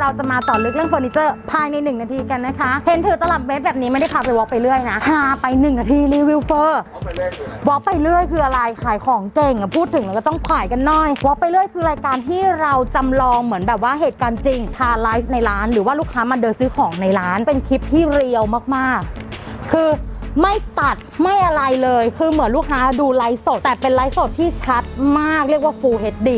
เราจะมาเจาะลึกเรื่องเฟอร์นิเจอร์ภายใน 1 นาทีกันนะคะ เห็นถือตลับเมตรแบบนี้ไม่ได้พาไป walk ไปเรื่อยนะพาไป 1 นาทีรีวิวเฟอร์ walk ไปเรื่อยคืออะไรขายของเก่งอะพูดถึงแล้วก็ต้องขายกันหน่อย walk ไปเรื่อยคือรายการที่เราจำลองเหมือนแบบว่าเหตุการณ์จริงพาไลฟ์ในร้าน หรือว่าลูกค้ามาเดินซื้อของในร้าน เป็นคลิปที่ real มากๆ คือไม่ตัดไม่อะไรเลย คือเหมือนลูกค้าดูไลฟ์สด แต่เป็นไลฟ์สดที่ชัดมากเรียกว่า Full HD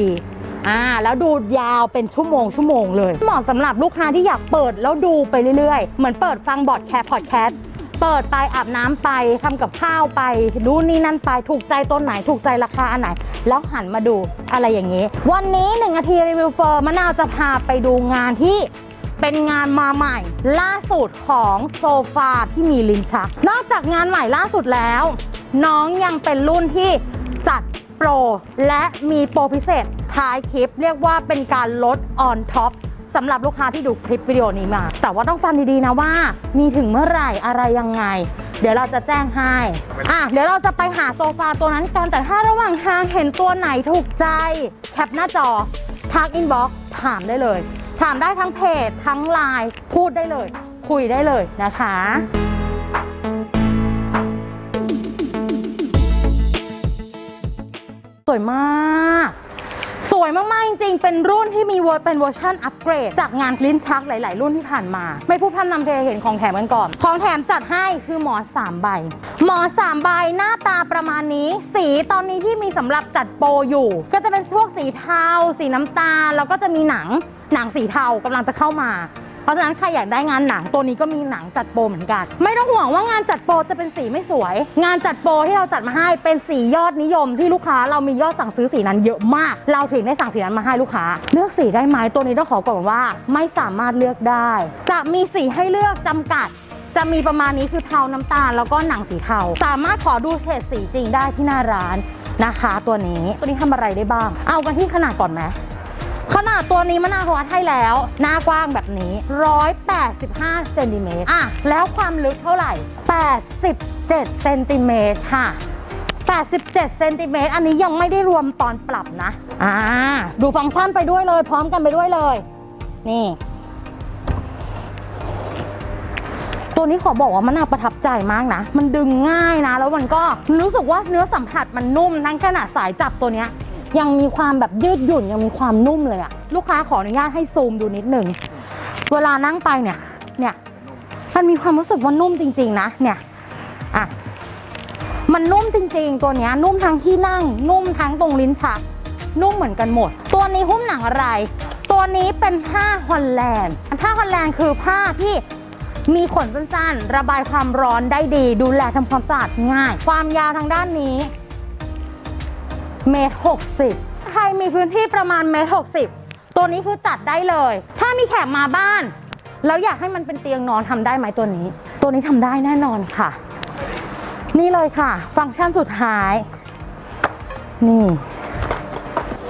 อ่าแล้วดูยาวเป็นชั่วโมงชั่วโมงเลยเหมาะสำหรับลูกค้าที่อยากเปิดแล้วดูไปเรื่อยๆ เหมือนเปิดฟังพอดแคสต์พอดแคสต์เปิดไปอาบน้ำไปทำกับข้าวไปดูนี่นั่นไปถูกใจตัวไหนถูกใจราคาอันไหน แล้วหันมาดูอะไรอย่างนี้ วันนี้หนึ่งนาทีรีวิวเฟอร์มะนาวจะพาไปดูงานที่เป็นงานมาใหม่ ล่าสุดของโซฟาที่มีลิ้นชัก นอกจากงานใหม่ล่าสุดแล้ว น้องยังเป็นรุ่นที่จัดโปรและมีโปรพิเศษท้ายคลิปเรียกว่าเป็นการลด on top สำหรับลูกค้าที่ดูคลิปวิดีโอนี้มา แต่ว่าต้องฟังดีๆนะว่า มีถึงเมื่อไหร่อะไรยังไง เดี๋ยวเราจะแจ้งให้อะเดี๋ยวเราจะไปหาโซฟาตัวนั้นกันแต่ถ้าระหว่างทางเห็นตัวไหนถูกใจ แคปหน้าจอทัก inbox ถามได้เลย ถามได้ทั้งเพจทั้งไลน์พูดได้เลย คุยได้เลยนะคะ สวยมาก สวยมาก ๆ จริง ๆ เป็นรุ่นที่มีเวอร์เป็นเวอร์ชันอัปเกรด จากงานลิ้นชักหลาย ๆ รุ่นที่ผ่านมา ไม่พูดพร่ำทำเพลงเห็นของแถมกันก่อน ของแถมจัดให้คือหมอน3ใบ หมอน3ใบหน้าตาประมาณนี้ สีตอนนี้ที่มีสำหรับจัดโปรอยู่ ก็จะเป็นพวกสีเทา สีน้ำตาลแล้วก็จะมีหนังหนังสีเทากำลังจะเข้ามา เพราะฉะนั้นใครอยากได้งานหนังตัวนี้ก็มีหนังจัดโปรเหมือนกัน ไม่ต้องห่วงว่างานจัดโปรจะเป็นสีไม่สวย งานจัดโปรที่เราจัดมาให้เป็นสียอดนิยมที่ลูกค้าเรามียอดสั่งซื้อสีนั้นเยอะมาก เราถึงได้สั่งสีนั้นมาให้ลูกค้า เลือกสีได้ไหมตัวนี้ต้องขอก่อนว่า ไม่สามารถเลือกได้ จะมีสีให้เลือกจำกัดจะมีประมาณนี้คือเทาน้ำตาลแล้วก็หนังสีเทา สามารถขอดูเฉดสีจริงได้ที่หน้าร้านนะคะ ตัวนี้ตัวนี้ทำอะไรได้บ้าง เอากันที่ขนาดก่อนไหม ขนาดตัวนี้มะนนาววัดให้แล้ว หน้ากว้างแบบนี้ 185เซนติเมตรอะ แล้วความลึกเท่าไหร่ 87เซนติเมตรค่ะ 87เซนติเมตรอันนี้ยังไม่ได้รวมตอนปรับนะ อ่า ดูฟังก์ชันไปด้วยเลย พร้อมกันไปด้วยเลย นี่ตัวนี้ขอบอกว่ามะนน่าประทับใจมากนะ มันดึงง่ายนะ แล้วมันก็รู้สึกว่าเนื้อสัมผัสมันนุ่มทั้งขนาดสายจับตัวเนี้ย ยังมีความแบบยืดหยุ่นยังมีความนุ่มเลยอะลูกค้าขออนุญาตให้ซูมดูนิดหนึ่งเวลานั่งไปเนี่ยเนี่ยมันมีความรู้สึกว่านุ่มจริง ๆ นะเนี่ยอะมันนุ่มจริง ๆ ตัวเนี้ยนุ่มทั้งที่นั่ง นุ่มทั้งตรงลิ้นชัก นุ่มเหมือนกันหมด ตัวนี้หุ้มหนังอะไร ตัวนี้เป็นผ้าฮอลแลนด์ผ้าฮอลแลนด์คือผ้าที่มีขนสั้นๆ ระบายความร้อนได้ดี ดูแลทำความสะอาดง่าย ความยาวทางด้านนี้ เมตรหกสิบใครมีพื้นที่ประมาณเมตรหกสิบตัวนี้คือจัดได้เลย ถ้ามีแขกมาบ้าน แล้วอยากให้มันเป็นเตียงนอนทำได้ไหมตัวนี้ ตัวนี้ทำได้แน่นอนค่ะ นี่เลยค่ะ ฟังก์ชันสุดท้าย นี่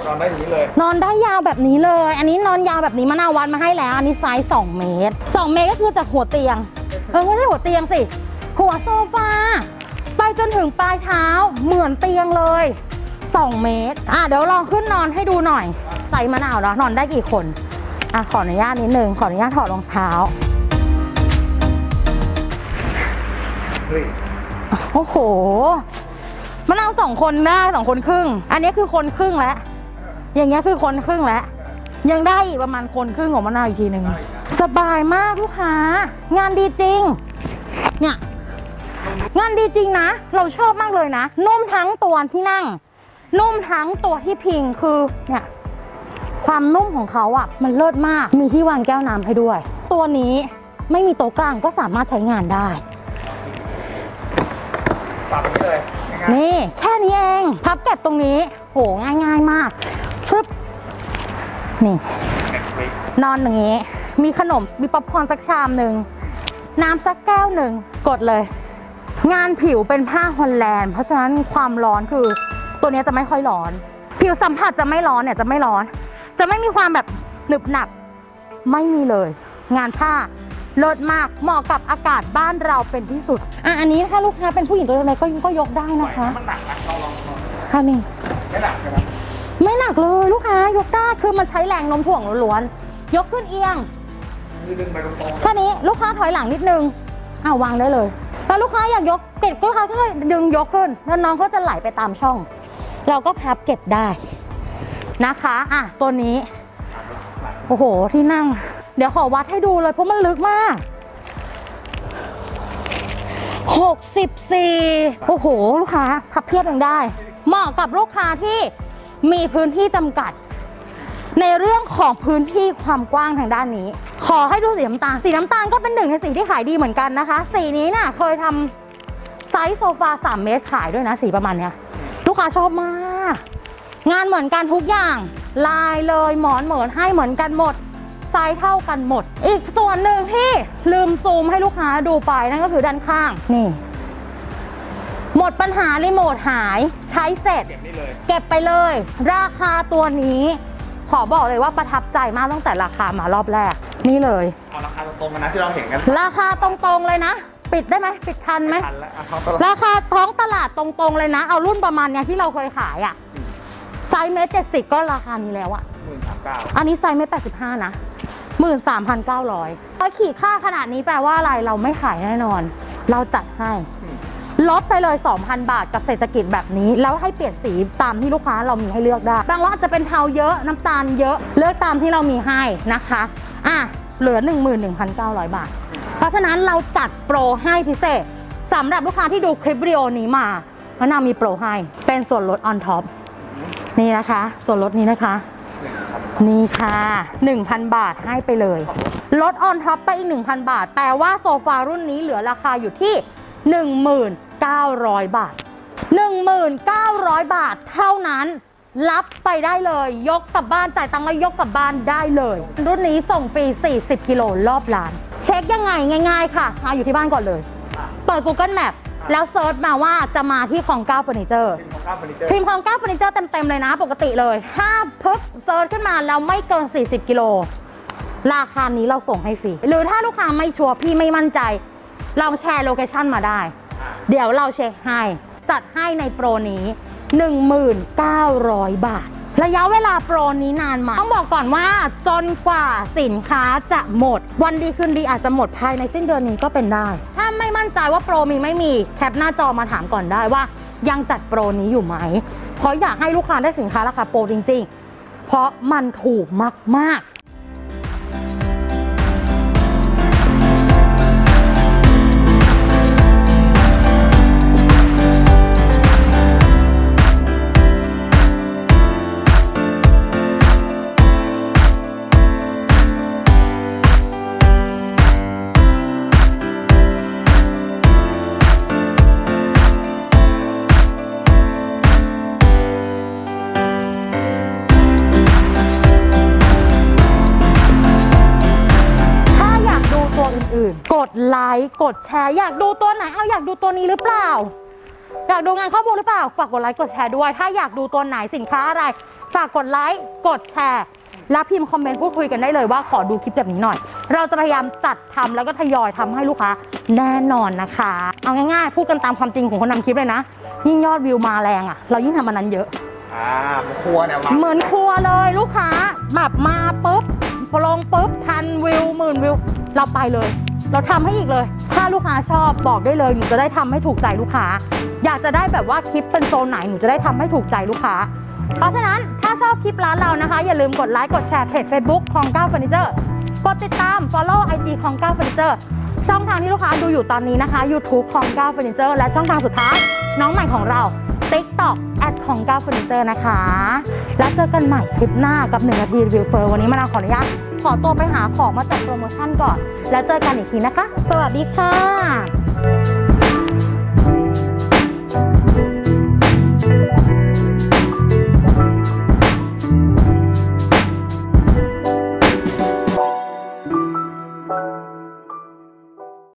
นอนได้อย่างนี้เลย นอนได้ยาวแบบนี้เลย อันนี้นอนยาวแบบนี้มะนาววัดมาให้แล้ว อันนี้ไซส์2เมตร 2 เมตรก็คือจากหัวเตียง เออไม่ใช่หัวเตียงสิ หัวโซฟา ไปจนถึงปลายเท้าเหมือนเตียงเลย 2 เมตร อะเดี๋ยวลองขึ้นนอนให้ดูหน่อยไซส์มะนาวเนาะนอนได้กี่คน อะขออนุญาตนิดนึงขออนุญาตถอดรองเท้าเฮ้ยโอ้โหมะนาวสองคนได้สองคนครึ่ง อันนี้คือคนครึ่งแล้วอย่างเงี้ยคือคนครึ่งแล้วยังได้อีกประมาณคนครึ่งของมะนาวอีกทีหนึ่งสบายมากลูกค้างานดีจริง เนี่ยงานดีจริงนะ เราชอบมากเลยนะนุ่มทั้งตัวที่นั่ง นุ่มทั้งตัวที่พิงคือเนี่ยความนุ่มของเขาอะมันเลิศมาก มีที่วางแก้วน้ำให้ด้วย ตัวนี้ไม่มีโต๊ะกลางก็สามารถใช้งานได้ปรับอย่างนี้เลยง่ายนี่แค่นี้เองพับเก็บตรงนี้ โหง่ายๆมากฟึบนี่ๆ Netflix นอนอย่างนี้ มีขนมมีป๊อปคอร์นสักชามหนึ่งน้ำสักแก้วหนึ่งกดเลย งานผิวเป็นผ้า Holland เพราะฉะนั้นความร้อนคือ ตัวเนี้ยจะไม่ค่อยร้อน ผิวสัมผัสจะไม่ร้อนเนี่ยจะไม่ร้อน จะไม่มีความแบบหนึบหนับไม่มีเลย งานผ้าเลิศมากเหมาะกับอากาศบ้านเราเป็นที่สุด อะอันนี้ถ้าลูกค้าเป็นผู้หญิงตัวเล็กๆก็ก็ยกได้นะคะมันหนักนะลองลองลองค่ะนี่ไม่หนักใช่ไหมไม่ไม่หนักเลยลูกค้ายกได้คือมันใช้แรงโน้มถ่วงล้วนๆยกขึ้นเอียงนี่ดึงไปตรงๆแค่นี้ลูกค้าถอยหลังนิดนึงอ้าววางได้เลยแต่ลูกค้าอยากยกเก็บลูกค้าก็ดึงยกขึ้นแล้วน้องก็จะไหลไปตามช่อง เราก็พับเก็บได้นะคะอะตัวนี้ โอ้โห ที่นั่ง เดี๋ยวขอวัดให้ดูเลยเพราะมันลึกมาก 64 โอ้โห ลูกค้า พับเพียบยังได้ เหมาะกับลูกค้าที่มีพื้นที่จำกัด ในเรื่องของพื้นที่ความกว้างทางด้านนี้ ขอให้ดูสีน้ำตาล สีน้ำตาลก็เป็นหนึ่งในสีที่ขายดีเหมือนกันนะคะ สีนี้น่ะเคยทำไซส์โซฟา 3 เมตรขายด้วยนะ สีประมาณเนี้ยนาวชอบมาก งานเหมือนกันทุกอย่าง ลายเลยหมอนเหมือนให้เหมือนกันหมดไซส์เท่ากันหมด อีกส่วนหนึ่งที่ลืมซูมให้ลูกค้าดูไปนั่นก็คือด้านข้างนี่ หมดปัญหารีโมทหายใช้เสร็จ เก็บนี่เลยเก็บไปเลย ราคาตัวนี้ ขอบอกเลยว่าประทับใจมากตั้งแต่ราคามารอบแรก นี่เลย เอาราคาตรงๆกันนะที่เราเห็นกัน ราคาตรงๆเลยนะ ปิดได้ไหมปิดทันไหมทันแล้วเอาราคาท้องตลาดราคาท้องตลาดตรงๆเลยนะ เอารุ่นประมาณเนี้ยที่เราเคยขายอะ่ะไซส์เมตรเจ็ดสิบก็ราคานี้แล้วอะหมื่นสามเก้าอันนี้ไซส์เมตรแปดสิบห้านะหมื่นสามพันเก้าร้อยเอาขีดค่าขนาดนี้แปลว่าอะไรเราไม่ขายแน่นอน เราจัดให้ลดไปเลย 2,000 บาทกับเศรษฐกิจแบบนี้ แล้วให้เปลี่ยนสีตามที่ลูกค้าเรามีให้เลือกได้ บางว่าจะเป็นเทาเยอะน้ำตาลเยอะ เลือกตามที่เรามีให้นะคะ อะ เหลือ 11,900 บาทเพ ราะฉะนั้นเราจัดโปรให้พิเศษสำหรับลูกค้าที่ดูคลิปวิดีโอนี้มาพระนางมีโปรให้ เป็นส่วนลด on top นี่นะคะ ส่วนลดนี้นะคะ นี่ค่ะ 1,000 บาทให้ไปเลย ลด on top ไปอีก 1,000 บาทแปลว่าโซฟารุ่นนี้เหลือราคาอยู่ที่ 1,900 บาท 1,900 บาทเท่านั้นรับไปได้เลย ยกกลับบ้านจ่ายตังค์แล้วยกกลับบ้านได้เลย รุ่นนี้ส่งฟรี40 กิโลรอบร้าน เช็คยังไงง่าย ๆ ค่ะมาอยู่ที่บ้านก่อนเลย เปิด Google Map แล้ว search มาว่าจะมาที่ของก้าวเฟอร์นิเจอร์เป็นของก้าวเฟอร์นิเจอร์พิมพ์ของก้าวเฟอร์นิเจอร์เต็มๆเลยนะ ปกติเลย ถ้าปึ๊บ search ขึ้นมาแล้วไม่เกิน 40 กิโล ราคานี้เราส่งให้ฟรี หรือถ้าลูกค้าไม่ sure พี่ไม่มั่นใจ ลองแชร์ location มาได้ เดี๋ยวเราเช็คให้ จัดให้ในโปรนี้ 1,900 บาท ระยะเวลาโปรนี้นานไหม นาวต้องบอกก่อนว่าจนกว่าสินค้าจะหมด วันดีคืนดีอาจจะหมดภายในสิ้นเดือนนี้ก็เป็นได้ ถ้าไม่มั่นใจว่าโปรมีไม่มีแคปหน้าจอมาถามก่อนได้ว่า ยังจัดโปรนี้อยู่ไหมเพราะอยากให้ลูกค้าได้สินค้าราคาโปรจริง ๆ เพราะมันถูกมากๆ ค์กดแชร์อยากดูตัวไหนเอาอยากดูตัวนี้หรือเปล่า อยากดูงานข้อมูลหรือเปล่าฝากกดไลค์กดแชร์ด้วย ถ้าอยากดูตัวไหนสินค้าอะไรฝากกดไลค์กดแชร์ แล้วพิมพ์คอมเมนต์พูดคุยกันได้เลยว่าขอดูคลิปแบบนี้หน่อย เราจะพยายามจัดทำแล้วก็ทยอยทำให้ลูกค้าแน่นอนนะคะ เอาง่ายๆ พูดกันตามความจริงของคนทำคลิปเลยนะ ยิ่งยอดวิวมาแรงอะเรายิ่งทำมันนั้นเยอะอ่าหมูครัวเนี่ยมาเหมือนครัวเลยลูกค้าแบบมาปุ๊บลงปุ๊บพันวิวหมื่นวิว เราไปเลย เราทำให้อีกเลย ถ้าลูกค้าชอบบอกได้เลยหนูจะได้ทำให้ถูกใจลูกค้า อยากจะได้แบบว่าคลิปเป็นโซนไหนหนูจะได้ทำให้ถูกใจลูกค้า เพราะฉะนั้นถ้าชอบคลิปร้านเรานะคะ อย่าลืมกดไลค์กดแชร์เพจ Facebook ของก้าวเฟอร์นิเจอร์กดติดตาม Follow IG ของก้าวเฟอร์นิเจอร์ช่องทางที่ลูกค้าดูอยู่ตอนนี้นะคะ YouTube ของก้าวเฟอร์นิเจอร์และช่องทางสุดท้าย น้องใหม่ของเรา TikTok แอดของก้าวเฟอร์นิเจอร์นะคะ แล้วเจอกันใหม่คลิปหน้ากับ1นาทีรีวิวเฟอร์วันนี้มานาขออนุญาต ขอตัวไปหาของมาจัดโปรโมชั่นก่อน แล้วเจอกันอีกทีนะคะ สวัสดีค่ะ